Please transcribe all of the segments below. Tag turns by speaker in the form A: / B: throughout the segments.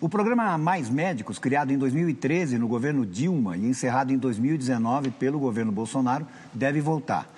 A: O programa Mais Médicos, criado em 2013 no governo Dilma e encerrado em 2019 pelo governo Bolsonaro, deve voltar.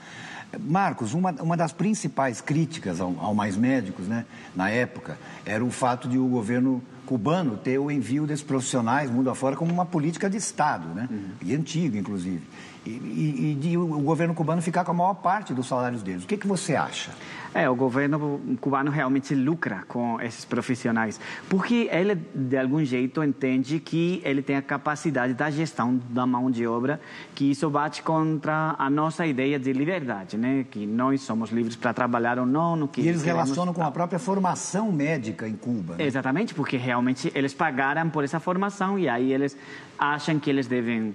A: Marcos, uma, uma das principais críticas ao, ao Mais Médicos, né, na época, era o fato de o governo cubano ter o envio desses profissionais mundo afora como uma política de Estado, né? Uhum. E antiga, inclusive. E, e, e de, o governo cubano ficar com a maior parte dos salários deles. O que, que você acha?
B: É, o governo cubano realmente lucra com esses profissionais, porque ele, de algum jeito, entende que ele tem a capacidade da gestão da mão de obra, que isso bate contra a nossa ideia de liberdade, né? Que nós somos livres para trabalhar ou não. No que
A: e eles queremos... relacionam com a própria formação médica em Cuba.
B: Né? Exatamente, porque realmente eles pagaram por essa formação e aí eles acham que eles devem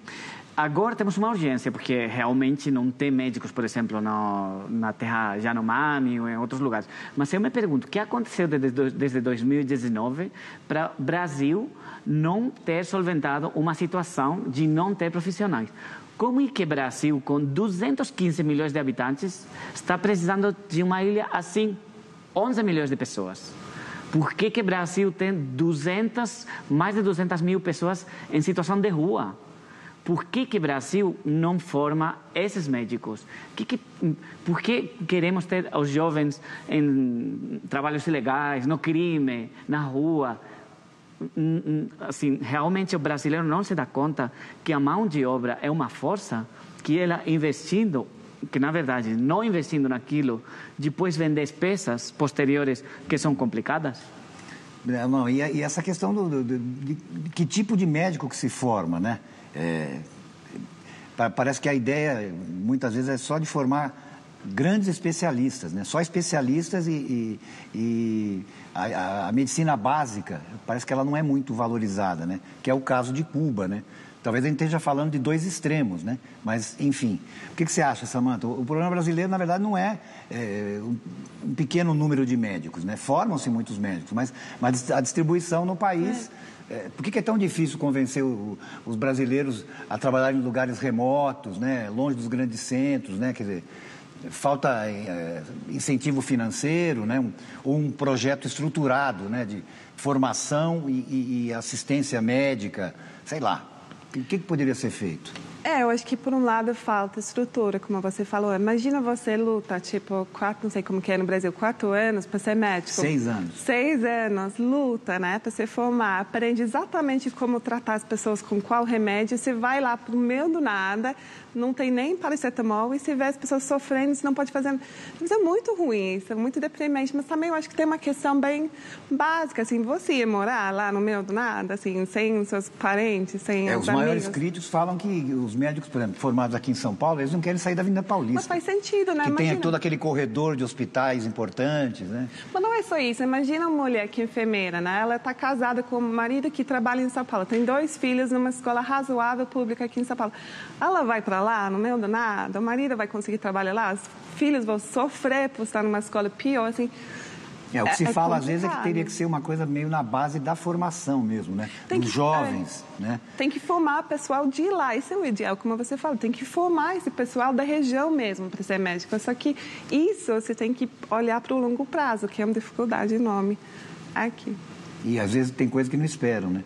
B: Agora temos uma urgência, porque realmente não tem médicos, por exemplo, no, na terra Yanomami ou em outros lugares. Mas eu me pergunto, o que aconteceu desde, desde 2019 para o Brasil não ter solventado uma situação de não ter profissionais? Como é que o Brasil, com 215 milhões de habitantes, está precisando de uma ilha assim, 11 milhões de pessoas? Por que, que Brasil tem 200, mais de 200 mil pessoas em situação de rua? Por que, que Brasil não forma esses médicos? Que que, por que queremos ter os jovens em trabalhos ilegais, no crime, na rua? Assim, realmente o brasileiro não se dá conta que a mão de obra é uma força que ela investindo que na verdade não investindo naquilo, depois vender peças posteriores que são complicadas?
A: Não, e, e essa questão do, do, de, de, que tipo de médico que se forma, né? É, parece que a ideia, muitas vezes, é só de formar grandes especialistas, né? só especialistas e, e, e a, a, medicina básica, parece que ela não é muito valorizada, né? que é o caso de Cuba. Né? Talvez a gente esteja falando de dois extremos, né? mas enfim. O que, que você acha, Samanta? O, problema brasileiro, na verdade, não é, é um, pequeno número de médicos, né? formam-se muitos médicos, mas, mas a distribuição no país... É é, por que, é tão difícil convencer o, os brasileiros a trabalhar em lugares remotos, né, longe dos grandes centros, né? Quer dizer, falta é, incentivo financeiro, né, um, ou um projeto estruturado, né, de formação e, e, e assistência médica, sei lá. O que, que poderia ser feito?
C: É, eu acho que por um lado falta estrutura, como você falou. Imagina você luta, tipo, quatro, não sei como que é no Brasil, quatro anos para ser médico.
A: Seis anos.
C: Seis anos, luta, né, para se formar. Aprende exatamente como tratar as pessoas com qual remédio. Você vai lá pro meio do nada, não tem nem paracetamol e se vê as pessoas sofrendo, você não pode fazer. Isso é muito ruim, isso é muito deprimente, mas também eu acho que tem uma questão bem básica, assim, você ia morar lá no meio do nada, assim, sem seus parentes, sem
A: é,
C: os,
A: os maiores críticos falam que os médicos, por exemplo, formados aqui em São Paulo, eles não querem sair da Avenida Paulista. Mas
C: faz sentido, né?
A: Que Imagina. tem todo aquele corredor de hospitais importantes, né?
C: Mas não é só isso. Imagina uma mulher que é enfermeira, né? Ela está casada com um marido que trabalha em São Paulo, tem dois filhos numa escola razoável pública aqui em São Paulo. Ela vai para lá, no meio do nada, o marido vai conseguir trabalhar lá, os filhos vão sofrer por estar numa escola pior, assim...
A: É, o que se é, é fala às vezes é que teria que ser uma coisa meio na base da formação mesmo, né? Tem Dos que, jovens, é, né?
C: Tem que formar pessoal de lá, isso é o ideal, como você fala, tem que formar esse pessoal da região mesmo para ser médico. Só que isso você tem que olhar para o longo prazo, que é uma dificuldade enorme aqui.
A: E às vezes tem coisas que não esperam, né?